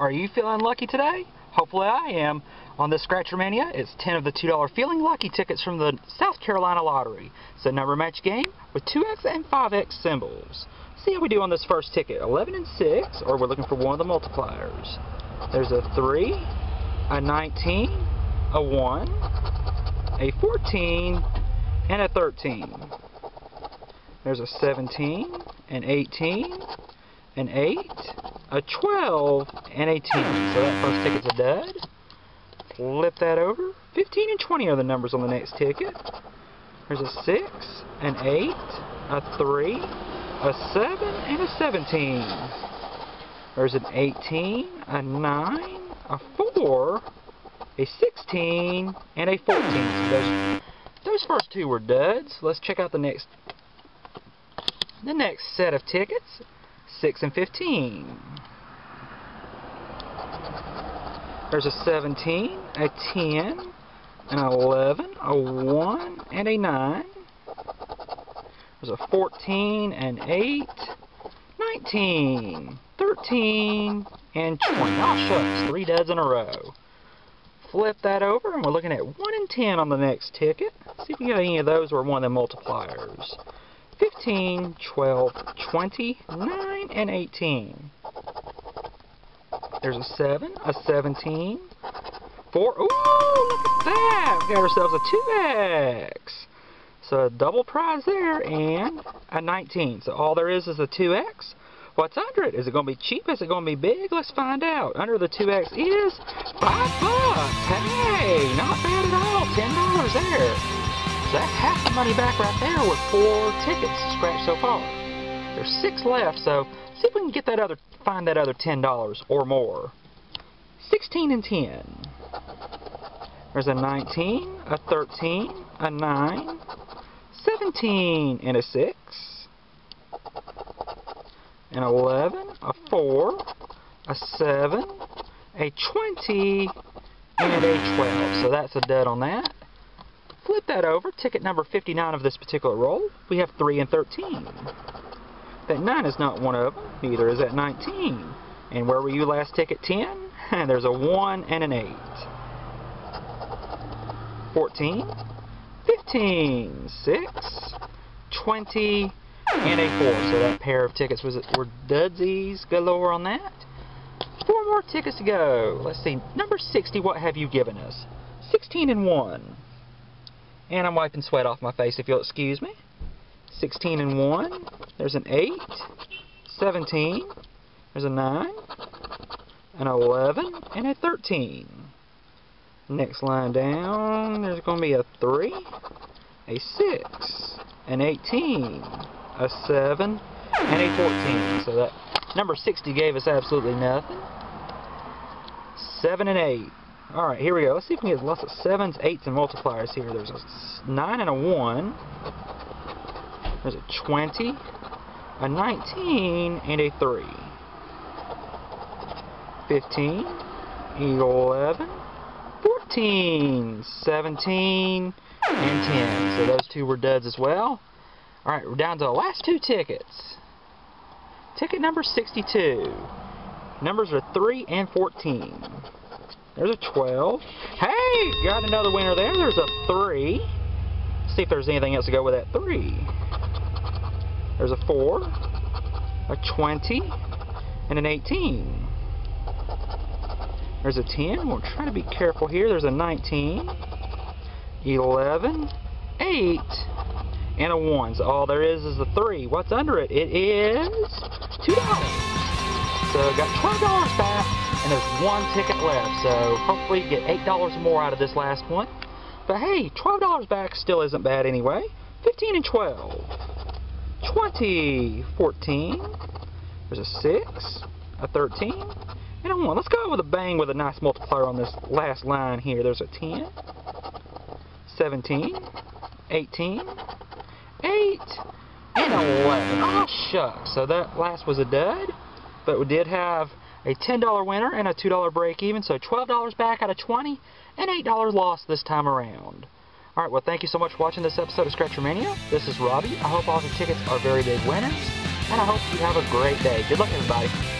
Are you feeling lucky today? Hopefully I am. On this Scratcher Mania, it's 10 of the $2 Feeling Lucky tickets from the South Carolina Lottery. It's a number match game with 2x and 5x symbols. See how we do on this first ticket. 11 and 6, or we're looking for one of the multipliers. There's a 3, a 19, a 1, a 14, and a 13. There's a 17, an 18, an 8, a 12, and a 10. So that first ticket's a dud. Flip that over. 15 and 20 are the numbers on the next ticket. There's a 6, an 8, a 3, a 7, and a 17. There's an 18, a 9, a 4, a 16, and a 14. So those, those first two were duds. Let's check out the next the next set of tickets. 6 and 15. There's a 17, a 10, an 11, a 1, and a 9. There's a 14, an 8, 19, 13, and 20. Oh, shucks, three duds in a row. Flip that over, and we're looking at 1 and 10 on the next ticket. See if we get any of those or one of the multipliers. 15, 12, 20, 9, and 18. There's a 7, a 17, 4. Ooh, look at that! We got ourselves a 2X. So a double prize there and a 19. So all there is is a 2X. What's under it? Is it going to be cheap? Is it going to be big? Let's find out. Under the 2X is 5 bucks. Hey, not bad at all. $10 there. So that's half the money back right there with four tickets scratched so far. There's six left, so see if we can get that other, find that other $10 or more. 16 and 10. There's a 19, a 13, a 9, 17, and a 6, an 11, a 4, a 7, a 20, and a 12. So that's a dud on that. Flip that over, ticket number 59 of this particular roll, we have 3 and 13. That 9 is not one of them, neither is that 19. And where were you last ticket 10? And There's a 1 and an 8. 14, 15, 6, 20, and a 4. So that pair of tickets was were dudsies galore on that. Four more tickets to go. Let's see. Number 60, what have you given us? 16 and 1. And I'm wiping sweat off my face if you'll excuse me. 16 and 1. There's an 8. 17. There's a 9. An 11. And a 13. Next line down, there's going to be a 3. A 6. An 18. A 7. And a 14. So that number 60 gave us absolutely nothing. 7 and 8. Alright, here we go. Let's see if we can get lots of 7s, 8s, and multipliers here. There's a 9 and a 1. There's a 20, a 19, and a 3. 15, 11, 14, 17, and 10. So those two were duds as well. Alright, we're down to the last two tickets. Ticket number 62. Numbers are 3 and 14. There's a 12. Hey, got another winner there. There's a 3. see if there's anything else to go with that 3. There's a 4, a 20, and an 18. There's a 10. We're trying to be careful here. There's a 19, 11, 8, and a 1. So all there is is a 3. What's under it? It is $2. So I got $12 back and there's one ticket left, so hopefully you get $8 more out of this last one. But hey, $12 back still isn't bad anyway. 15 and 12. 20, 14. There's a 6, a 13, and a 1. Let's go with a bang with a nice multiplier on this last line here. There's a 10, 17, 18, 8, and 11. Oh, shucks. So that last was a dud, but we did have a $10 winner and a $2 break even, so $12 back out of 20 and $8 lost this time around. Alright, well thank you so much for watching this episode of Scratcher Mania. This is Robbie. I hope all the tickets are very big winners, and I hope you have a great day. Good luck everybody.